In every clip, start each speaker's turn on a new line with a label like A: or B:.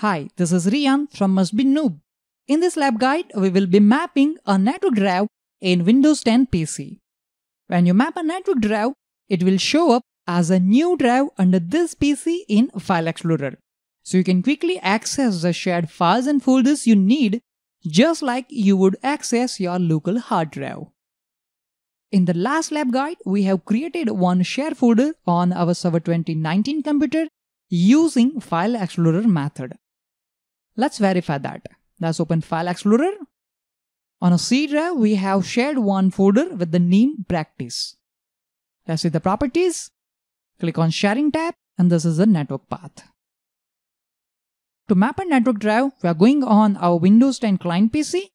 A: Hi, this is Rian from Must Be Noob. In this lab guide, we will be mapping a network drive in Windows 10 PC. When you map a network drive, it will show up as a new drive under this PC in File Explorer. So you can quickly access the shared files and folders you need just like you would access your local hard drive. In the last lab guide, we have created one share folder on our Server 2019 computer using File Explorer method. Let's verify that. Let's open File Explorer. On a C drive, we have shared one folder with the name practice. Let's see the properties. Click on sharing tab and this is the network path. To map a network drive, we are going on our Windows 10 client PC.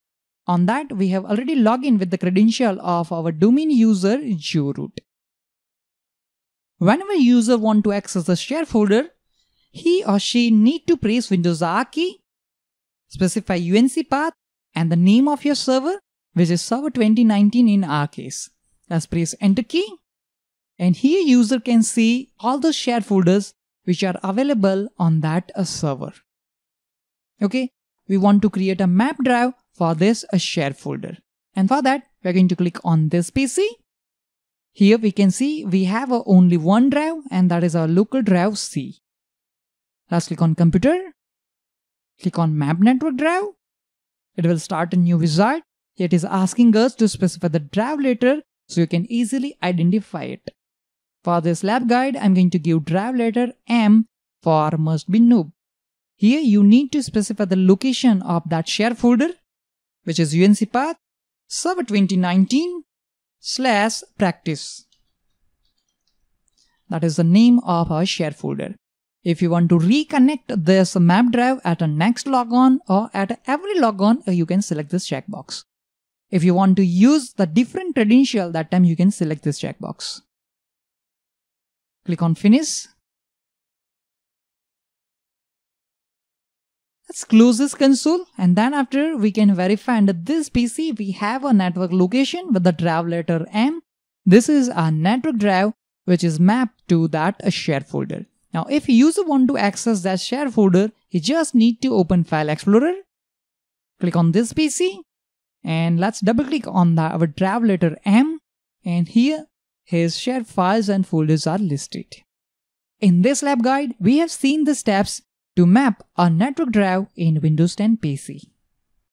A: On that, we have already logged in with the credential of our domain user jroot. Whenever user want to access the share folder, he or she need to press Windows R key, specify UNC path and the name of your server, which is Server 2019 in our case. Let's press Enter key. And here user can see all the shared folders which are available on that uh, server. Okay, we want to create a map drive for this uh, a share folder. And for that, we're going to click on this PC. Here we can see we have uh, only one drive and that is our local drive C. Let's click on computer. Click on map network drive. It will start a new wizard. It is asking us to specify the drive letter so you can easily identify it. For this lab guide, I'm going to give drive letter M for must be noob. Here you need to specify the location of that share folder, which is UNC path server 2019 slash practice. That is the name of our share folder. If you want to reconnect this map drive at a next logon or at every logon, uh, you can select this checkbox. If you want to use the different credential, that time you can select this checkbox. Click on finish Let's close this console and then after we can verify under this PC we have a network location with the drive letter M. This is our network drive which is mapped to that share folder. Now if user want to access that share folder, he just need to open File Explorer, click on this PC and let's double click on the, our drive letter M and here his shared files and folders are listed. In this lab guide, we have seen the steps to map a network drive in Windows 10 PC.